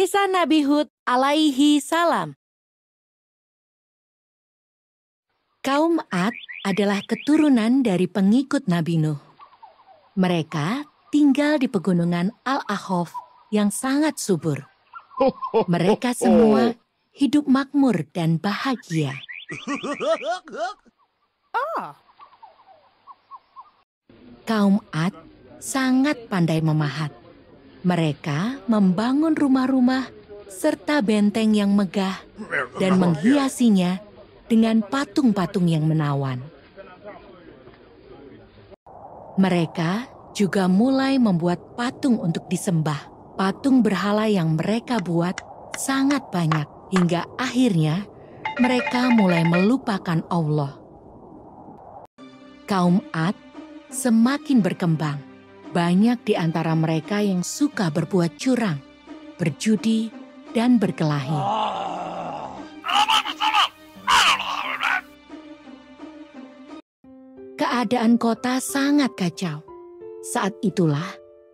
Kisah Nabi Hud alaihi salam. Kaum Ad adalah keturunan dari pengikut Nabi Nuh. Mereka tinggal di pegunungan Al-Ahof yang sangat subur. Mereka semua hidup makmur dan bahagia. Kaum Ad sangat pandai memahat. Mereka membangun rumah-rumah serta benteng yang megah dan menghiasinya dengan patung-patung yang menawan. Mereka juga mulai membuat patung untuk disembah. Patung berhala yang mereka buat sangat banyak hingga akhirnya mereka mulai melupakan Allah. Kaum Ad semakin berkembang banyak di antara mereka yang suka berbuat curang, berjudi, dan berkelahi. Keadaan kota sangat kacau. Saat itulah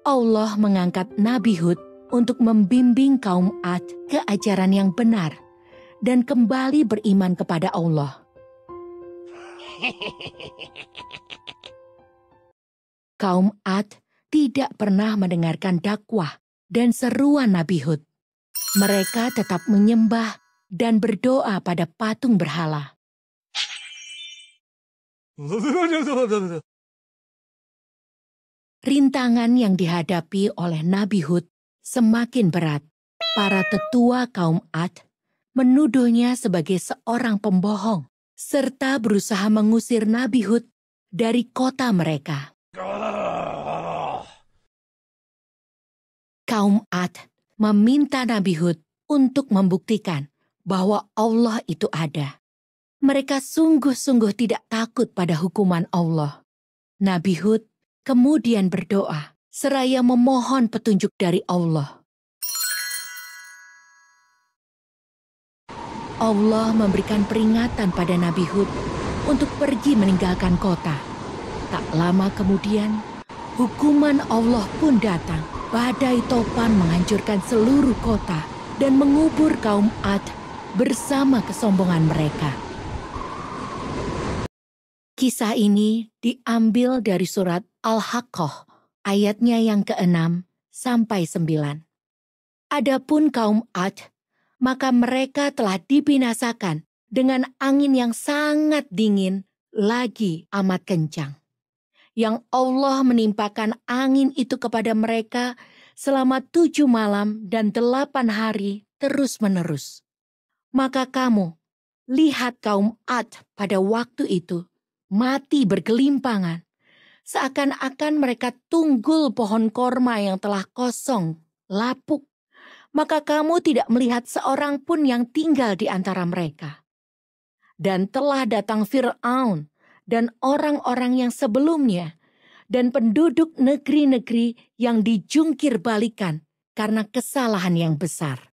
Allah mengangkat Nabi Hud untuk membimbing kaum Ad ke ajaran yang benar dan kembali beriman kepada Allah. Kaum Ad tidak pernah mendengarkan dakwah dan seruan Nabi Hud. Mereka tetap menyembah dan berdoa pada patung berhala. Rintangan yang dihadapi oleh Nabi Hud semakin berat. Para tetua kaum Ad menuduhnya sebagai seorang pembohong serta berusaha mengusir Nabi Hud dari kota mereka. Kaum Ad meminta Nabi Hud untuk membuktikan bahwa Allah itu ada. Mereka sungguh-sungguh tidak takut pada hukuman Allah. Nabi Hud kemudian berdoa seraya memohon petunjuk dari Allah. Allah memberikan peringatan pada Nabi Hud untuk pergi meninggalkan kota. Tak lama kemudian, hukuman Allah pun datang badai topan menghancurkan seluruh kota dan mengubur kaum Ad bersama kesombongan mereka. Kisah ini diambil dari surat Al-Haqqah ayatnya yang ke-6 sampai 9. Adapun kaum Ad, maka mereka telah dibinasakan dengan angin yang sangat dingin lagi amat kencang yang Allah menimpakan angin itu kepada mereka selama tujuh malam dan delapan hari terus-menerus. Maka kamu, lihat kaum Ad pada waktu itu, mati bergelimpangan, seakan-akan mereka tunggul pohon korma yang telah kosong, lapuk. Maka kamu tidak melihat seorang pun yang tinggal di antara mereka. Dan telah datang Fir'aun, dan orang-orang yang sebelumnya, dan penduduk negeri-negeri yang dijungkir balikan karena kesalahan yang besar.